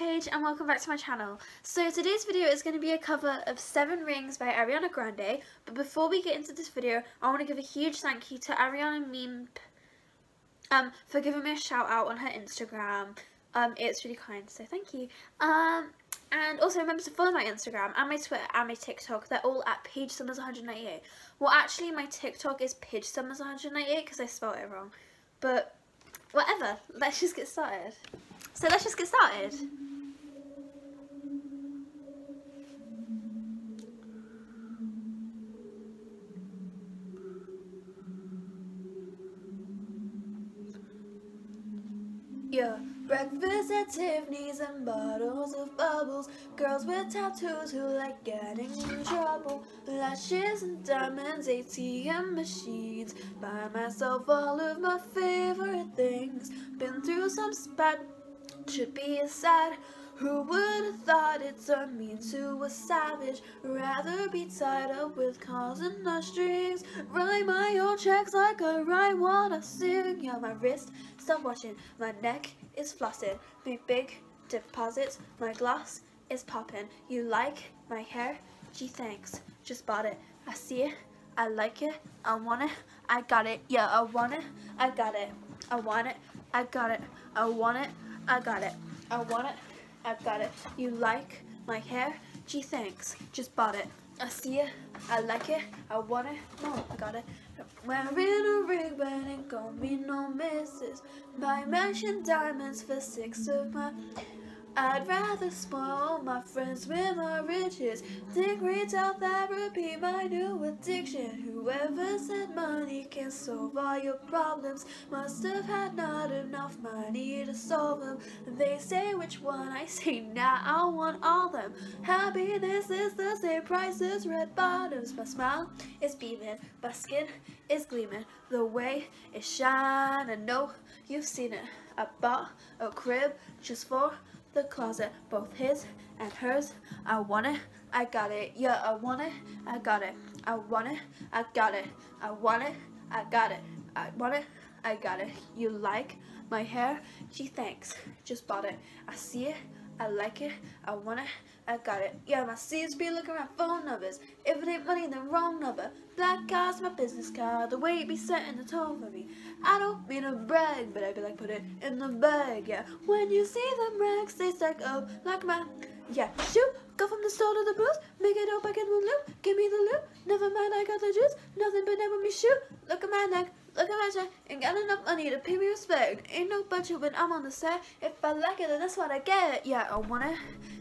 welcome back to my channel. So today's video is going to be a cover of Seven Rings by Ariana Grande. But before we get into this video, I want to give a huge thank you to Ariana Meme um, for giving me a shout out on her Instagram. Um, it's really kind, so thank you. Um, and also remember to follow my Instagram and my Twitter and my TikTok. They're all at PaigeSummers198. Well, actually, my TikTok is PageSummers198 because I spelled it wrong. But whatever, let's just get started. So let's just get started. Yeah, breakfast at Tiffany's and bottles of bubbles. Girls with tattoos who like getting in trouble. Lashes and diamonds, ATM machines. Buy myself all of my favorite things. Been through some spat, should be sad. Who would have thought it turned me into a savage? Rather be tied up with calls and the strings. Write my own checks like I write what I sing. Yeah, my wrist, stop watching. My neck is flossing. Big, big deposits. My gloss is popping. You like my hair? Gee, thanks. Just bought it. I see it. I like it. I want it. I got it. Yeah, I want it. I got it. I want it. I got it. I want it. I got it. I want it. I got it. You like my hair? Gee, thanks. Just bought it. I see it. I like it. I want it. No, I got it. Wearing a ring, gon' be no misses. Buy matching diamonds for six of my I'd rather spoil my friends with my riches. Think retail therapy, my new addiction. Whoever said money can solve all your problems must have had not enough money to solve them. They say which one, I say nah, I want all them. Happiness is the same price as red bottoms. My smile is beaming, my skin is gleaming. The way it shine, I know you've seen it. I bought a crib just for the closet, both his and hers. I want it, I got it. Yeah, I want it, I got it. I want it, I got it. I want it, I got it. I want it, I got it. You like my hair? Gee, thanks. Just bought it. I see it, I like it, I want it, I got it. Yeah, my CSP looking at phone numbers. If it ain't money, then wrong number. Black car's my business card, the way it be setting the tone for me. I don't mean to brag, but I be like, put it in the bag, yeah. When you see them rags, they stack up like my, yeah, shoot. Go from the store to the booth, make it up, I get the loop, give me the loop. Never mind, I got the juice, nothing but never me shoot. Look at my neck, Look at my check, ain't got enough money to pay me respect. Ain't no budget when I'm on the set. If I like it, then that's what I get. Yeah, I want it,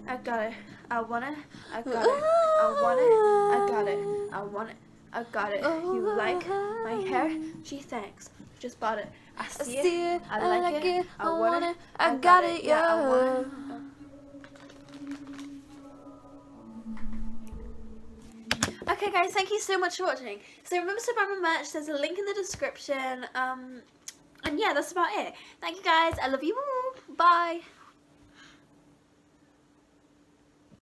I got it. I want it, I got it. I want it, I got it. I want it, I got it. You like my hair? Gee, thanks. Just bought it. I see, I see it, I like, I like it, it, I want it, I got it, yeah. I want it. Okay guys, thank you so much for watching. So remember to buy my merch, there's a link in the description. Um, and yeah, that's about it. Thank you guys, I love you. all. Bye.